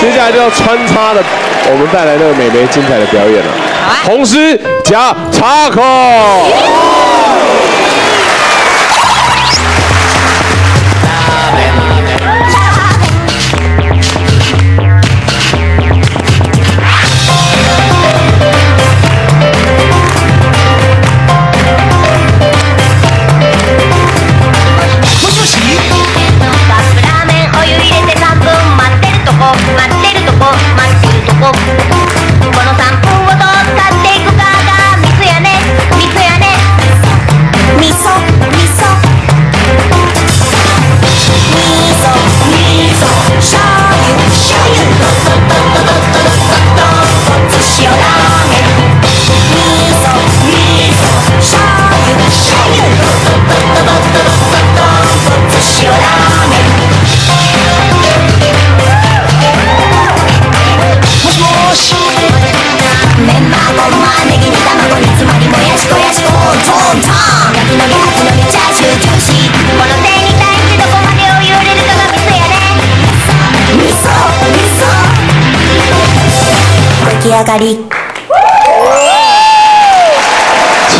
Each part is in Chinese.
接下来就要穿插的，我们带来那个美眉精彩的表演了。红狮夹插口。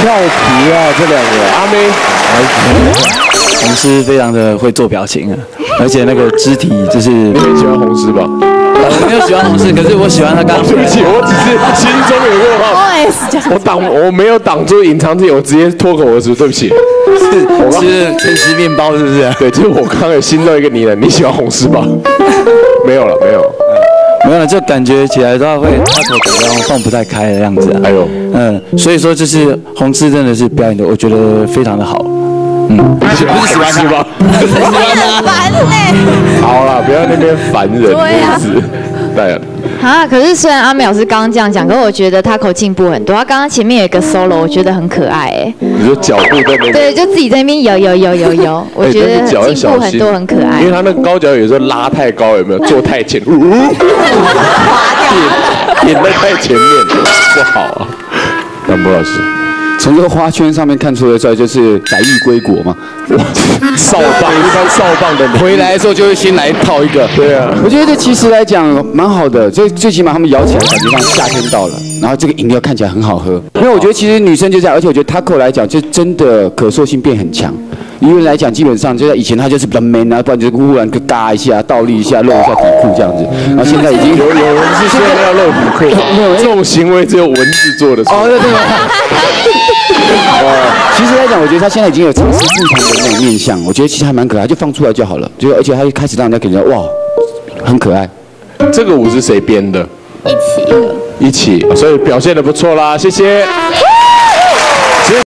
俏皮啊，这两个阿妹，红狮非常的会做表情啊，而且那个肢体就是你很喜欢红狮吧？我没有喜欢红狮，可是我喜欢他刚刚对不起，我只是心中有个话，我挡我没有挡住隐藏自己，我直接脱口而出，对不起。是我刚是天使面包是不是？对，就是我刚刚有心中一个你了，你喜欢红丝吧？没有了，没有。没有了，就感觉起来的话会他口感觉放不太开的样子啊。哎呦，嗯，所以说就是红丝真的是表演的，我觉得非常的好。嗯，不是喜欢是吧？很 烦呢。好了，不要那边烦人，对啊啊，啊，可是虽然阿美老师刚刚这样讲，可是我觉得他口进步很多。他刚刚前面有一个 solo，我觉得很可爱哎。你说脚步在那边。对，就自己在那边摇摇摇摇摇，我觉得 进步很多，很可爱因为。他那个高脚有时候拉太高，有没有？坐太前，呜点点在太前面不好啊。杨波老师，从这个花圈上面看出来出来，就是载誉归国嘛。少棒一般少棒的回来的时候就会先来套一个。对啊，我觉得其实来讲蛮好的，最最起码他们摇起来感觉上夏天到了，然后这个饮料看起来很好喝。因为我觉得其实女生就这样，而且我觉得 Taco 来讲，就真的可塑性变很强。因为来讲，基本上就在以前他就是比较 man 啊，不然就是忽然就嘎一下、倒立一下、露一下底裤这样子。然后现在已经有有人是现在要露底裤吗？这种行为只有文字做的。哦，对对 其实来讲，我觉得他现在已经有尝试不同的那种面相，我觉得其实还蛮可爱，就放出来就好了。就而且他一开始让人家感觉哇，很可爱。这个舞是谁编的？一起。一起，所以表现的不错啦，谢谢。